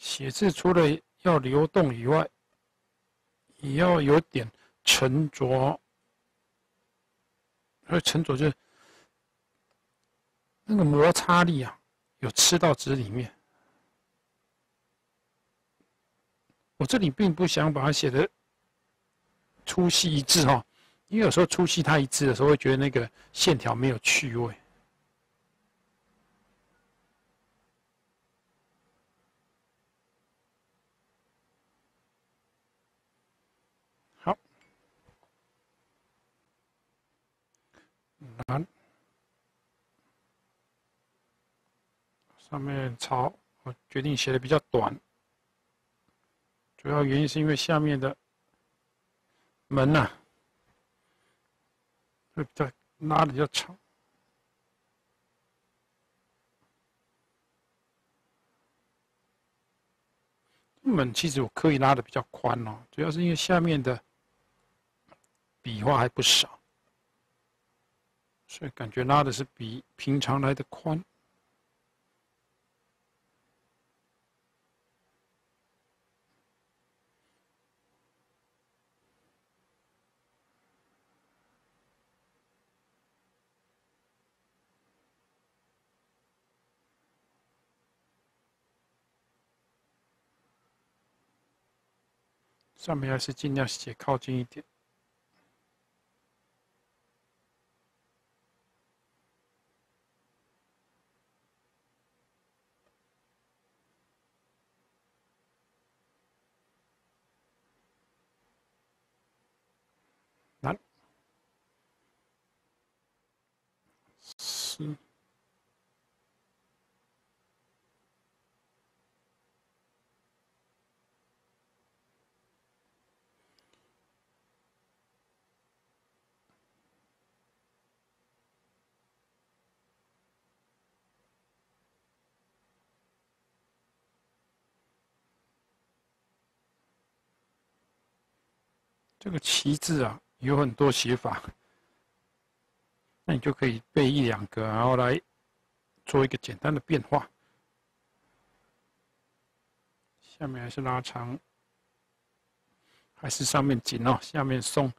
写字除了要流动以外，也要有点沉着。而沉着就是那个摩擦力啊，有吃到纸里面。我这里并不想把它写的粗细一致哈，因为有时候粗细它一致的时候，会觉得那个线条没有趣味。好，蓝，上面草，我决定写的比较短。主要原因是因为下面的门呐，会比较拉的比较长。门其实我可以拉的比较宽哦，主要是因为下面的笔画还不少，所以感觉拉的是比平常来的宽。上面还是尽量写靠近一点。来，四。这个“旗”字啊，有很多写法，那你就可以背一两个，然后来做一个简单的变化。下面还是拉长，还是上面紧哦，下面松，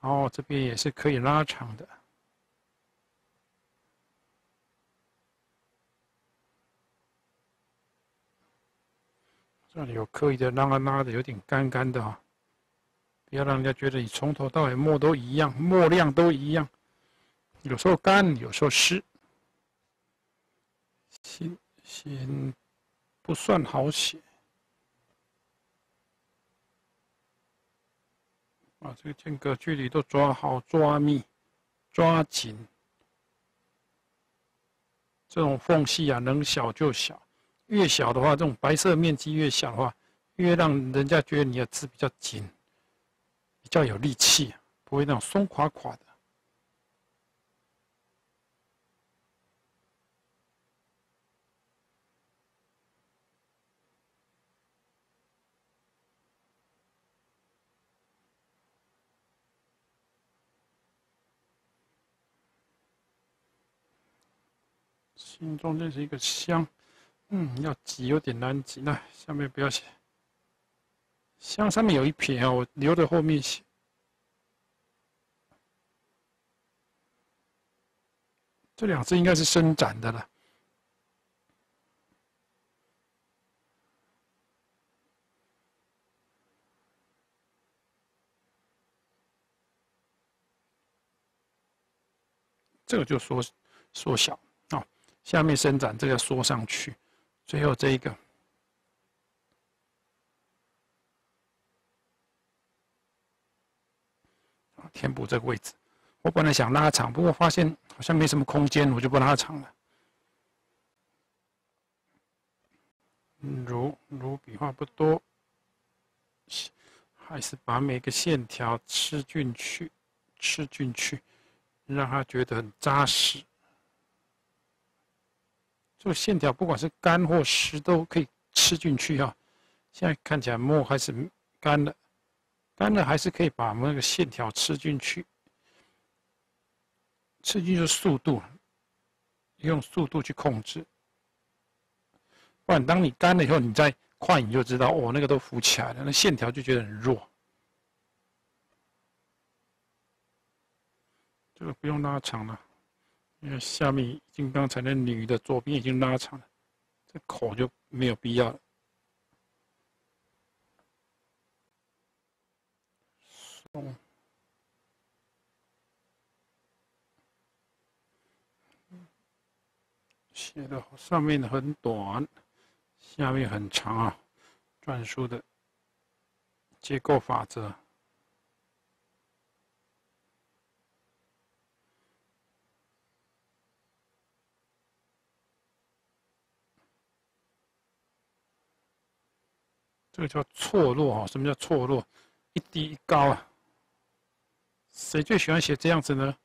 然后这边也是可以拉长的。这里有刻意的让它拉的有点干干的啊。不要让人家觉得你从头到尾墨都一样，墨量都一样，有时候干，有时候湿，先先不算好写。啊这个间隔距离都抓好、抓密、抓紧，这种缝隙啊，能小就小，越小的话，这种白色面积越小的话，越让人家觉得你的字比较紧。比较有力气，不会那种松垮垮的。中间是一个香，嗯，要挤有点难挤，那下面不要写。香上面有一撇啊，我留着后面写。这两只应该是伸展的了。这个就缩缩小，下面伸展，这个缩上去，最后这一个。填补这个位置，我本来想拉长，不过发现好像没什么空间，我就不拉长了。如如笔画不多，还是把每个线条吃进去，吃进去，让它觉得很扎实。这个线条不管是干或湿都可以吃进去哈。现在看起来墨还是干的。干了还是可以把那个线条吃进去，吃进去速度，用速度去控制。不然当你干了以后，你再快你就知道，哦，那个都浮起来了，那线条就觉得很弱。这个不用拉长了，因为下面已经刚才那女的左边已经拉长了，这口就没有必要了。松。写的上面很短，下面很长啊，篆书的结构法则。这个叫错落啊？什么叫错落？一低一高啊？谁最喜欢写这样子呢？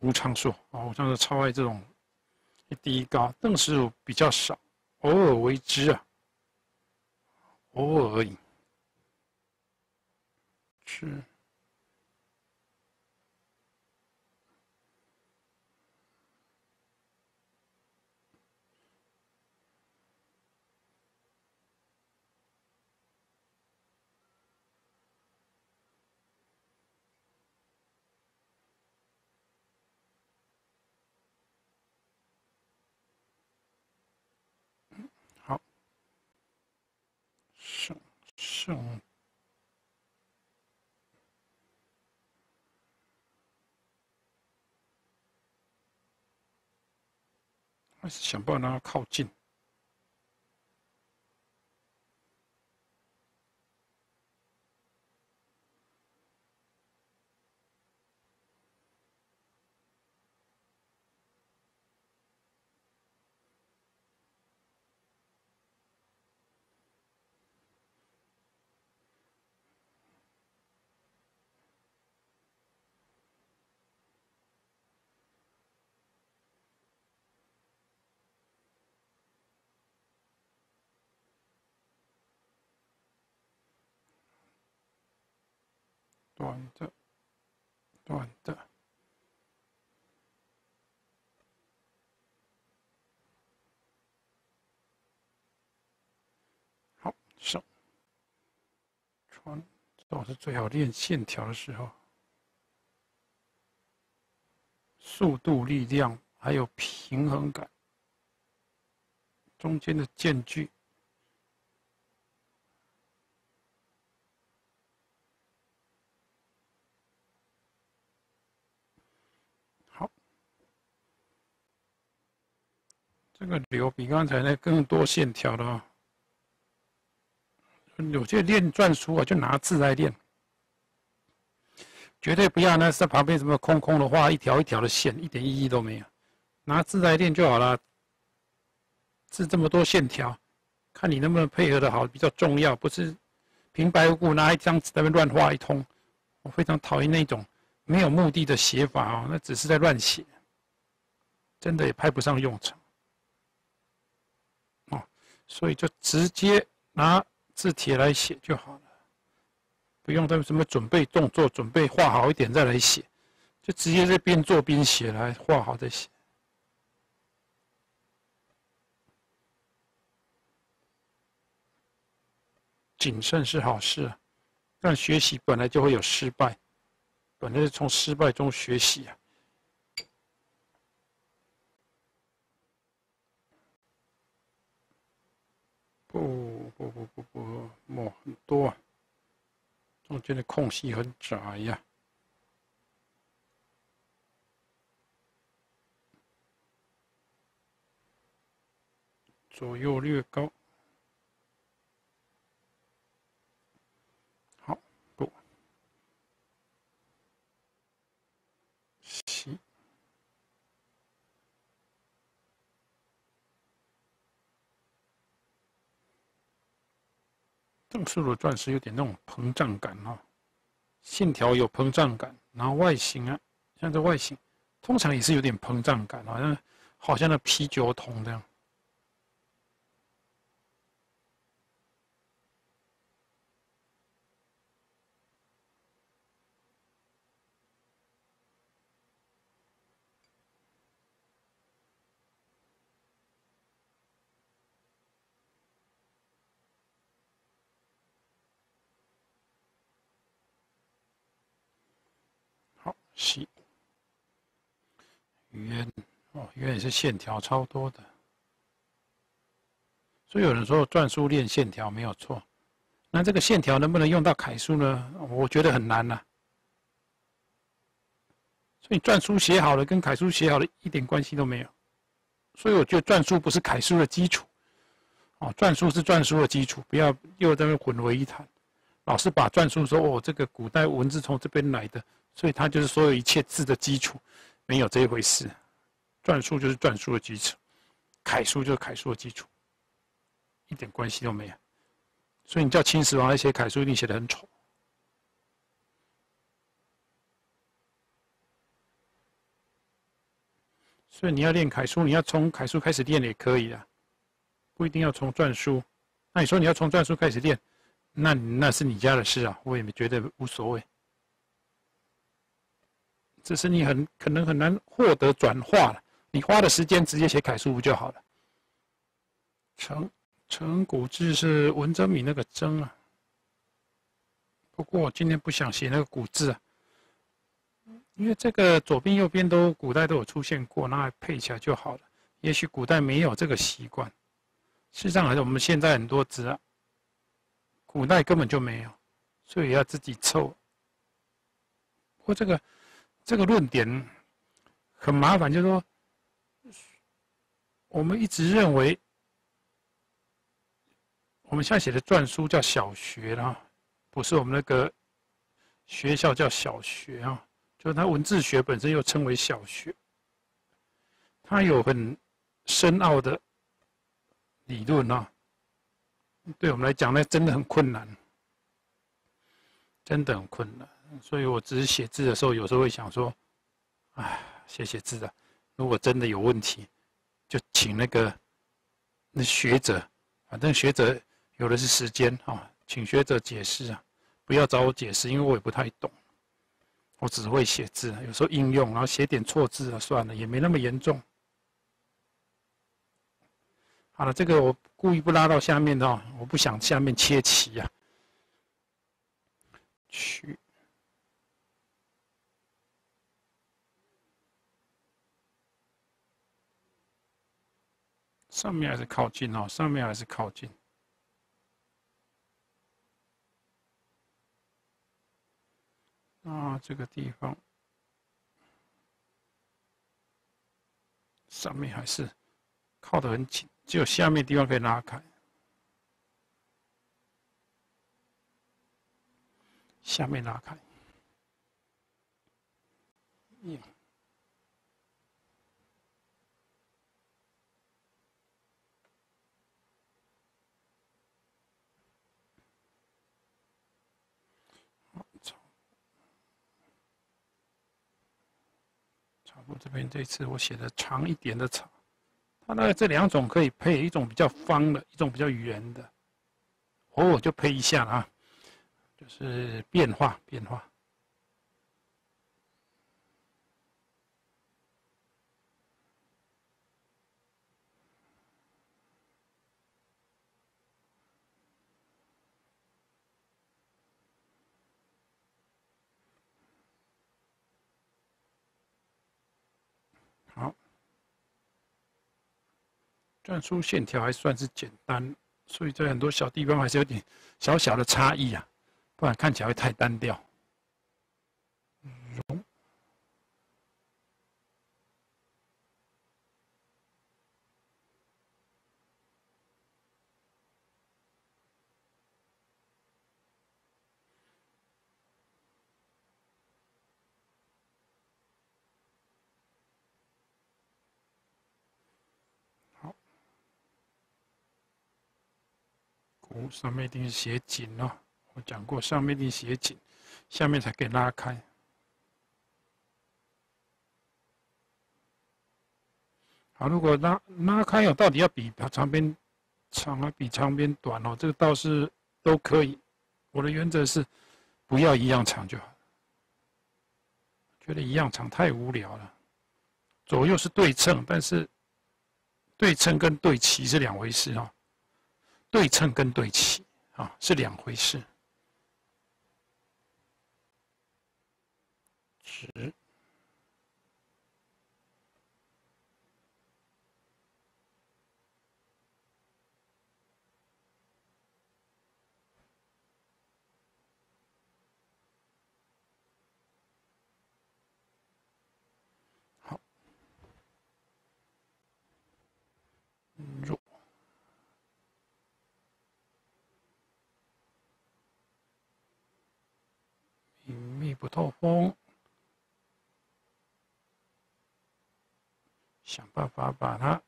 吴昌硕啊，吴昌硕超爱这种一低一高。邓石如比较少，偶尔为之啊，偶尔而已。是。胜，还是想办法让它靠近。短的，短的，好上。穿，这是最好练线条的时候，速度、力量还有平衡感，中间的间距。这个流比刚才那更多线条的哦，有些练篆书啊，就拿字来练，绝对不要那在旁边什么空空的画一条一条的线，一点意义都没有。拿字来练就好了，字这么多线条，看你能不能配合的好比较重要，不是平白无故拿一张纸在那乱画一通。我非常讨厌那种没有目的的写法哦，那只是在乱写，真的也派不上用场。所以就直接拿字帖来写就好了，不用他们什么准备动作，准备画好一点再来写，就直接在边做边写来画好再写。谨慎是好事啊，但学习本来就会有失败，本来是从失败中学习啊。不不不不不，墨很多啊，中间的空隙很窄呀，左右略高，好，不，七。素的钻石有点那种膨胀感啊，线条有膨胀感，然后外形啊，像这外形，通常也是有点膨胀感，好像好像那啤酒桶这样。细。圆哦，圆也是线条超多的，所以有人说篆书练线条没有错。那这个线条能不能用到楷书呢？我觉得很难呐。所以篆书写好了跟楷书写好了一点关系都没有。所以我觉得篆书不是楷书的基础。哦，篆书是篆书的基础，不要又在那混为一谈。老是把篆书说哦，这个古代文字从这边来的，所以它就是所有一切字的基础，没有这一回事。篆书就是篆书的基础，楷书就是楷书的基础，一点关系都没有。所以你叫秦始皇来写楷书，一定写的很丑。所以你要练楷书，你要从楷书开始练也可以啊。不一定要从篆书，那你说你要从篆书开始练，那那是你家的事啊，我也觉得无所谓。只是你很可能很难获得转化了，你花的时间直接写楷书不就好了？成成古字是文征明那个征啊，不过我今天不想写那个古字啊，因为这个左边右边都古代都有出现过，那配起来就好了。也许古代没有这个习惯。事实上，还是我们现在很多字啊，古代根本就没有，所以要自己凑。不过这个这个论点很麻烦，就是说，我们一直认为，我们现在写的篆书叫小学啊，不是我们那个学校叫小学啊，就是它文字学本身又称为小学，它有很深奥的。理论啊，对我们来讲呢，真的很困难，真的很困难。所以我只是写字的时候，有时候会想说，哎，写写字的，如果真的有问题，就请那个那学者，反正学者有的是时间啊，请学者解释啊，不要找我解释，因为我也不太懂，我只会写字，有时候应用，然后写点错字啊，算了，也没那么严重。好了，这个我故意不拉到下面的哦，我不想下面切齐呀。去，上面还是靠近哦，上面还是靠近。啊，这个地方，上面还是靠得很紧。只有下面地方可以拉开，下面拉开，我这边这次我写的长一点的草。它那这两种可以配，一种比较方的，一种比较圆的，偶尔就配一下啊，就是变化变化。篆书线条还算是简单，所以在很多小地方还是有点小小的差异啊，不然看起来会太单调。上面一定是写紧哦，我讲过，上面一定写紧，下面才可以拉开。好，如果拉拉开哦，到底要比长边长还比长边短哦？这个倒是都可以。我的原则是不要一样长就好。觉得一样长太无聊了。左右是对称，但是对称跟对齐是两回事哦。对称跟对齐啊是两回事。直不透风，想办法把它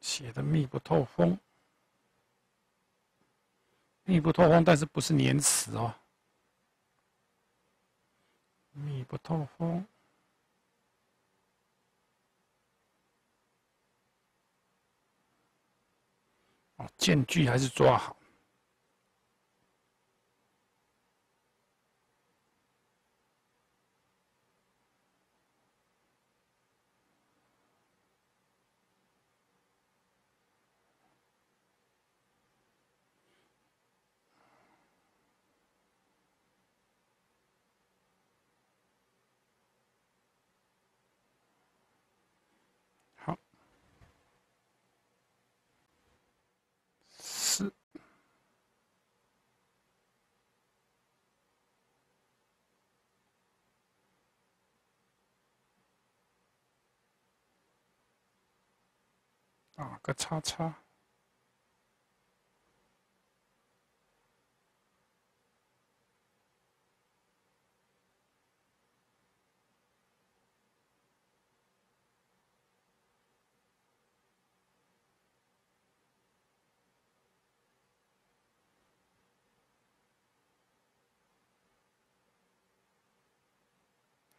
写的密不透风，密不透风，但是不是粘死哦，密不透风。哦，间距还是抓好。打个叉叉，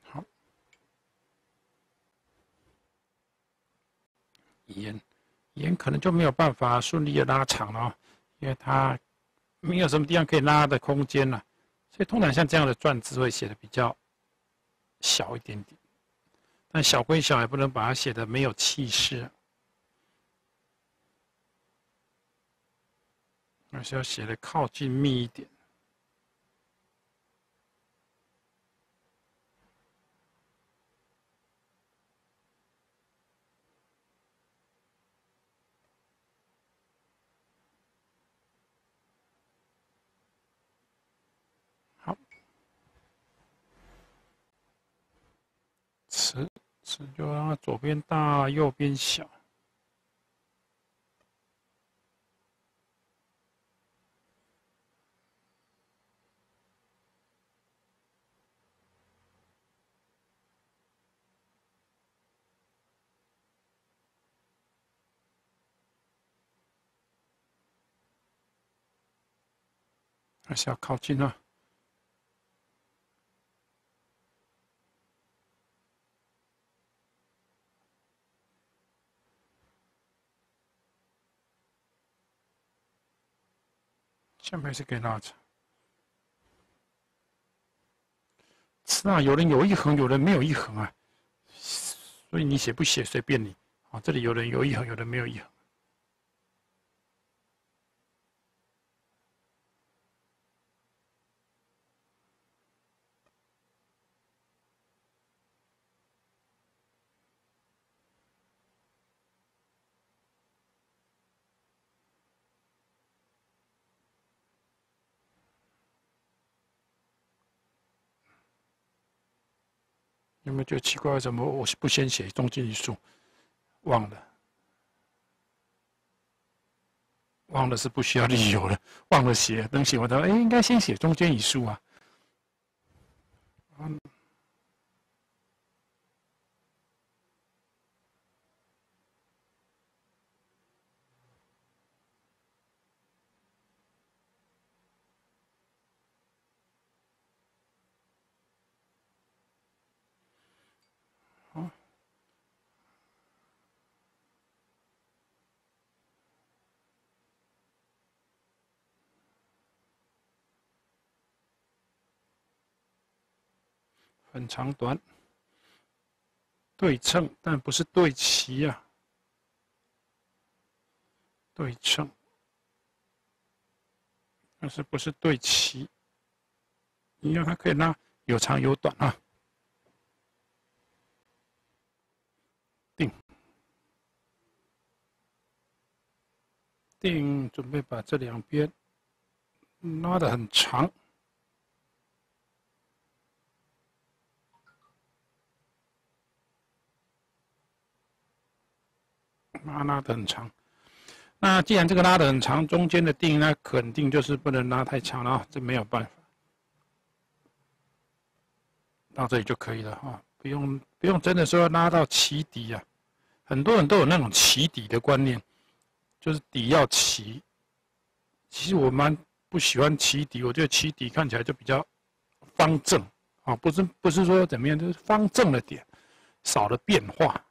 好，眼可能就没有办法顺利的拉长了，因为它没有什么地方可以拉的空间了，所以通常像这样的篆字会写的比较小一点点，但小归小，也不能把它写的没有气势，而是要写的靠近密一点。词词就让它左边大，右边小，还是要靠近啊。下面是给拉长，是啊，有人有一横，有人没有一横啊，所以你写不写随便你啊。这里有人有一横，有人没有一横。就奇怪？怎么我不先写中间一竖？忘了，忘了是不需要理由了。忘了写，等写完的，哎，应该先写中间一竖啊。嗯。很长短，对称，但不是对齐呀。对称，但是不是对齐？你让它可以拉有长有短啊。定，定，准备把这两边拉的很长。拉拉的很长，那既然这个拉的很长，中间的定那肯定就是不能拉太长了啊，这没有办法。到这里就可以了哈，不用不用真的说拉到齐底啊。很多人都有那种齐底的观念，就是底要齐。其实我蛮不喜欢齐底，我觉得齐底看起来就比较方正啊，不是不是说怎么样，就是方正的点，少了变化。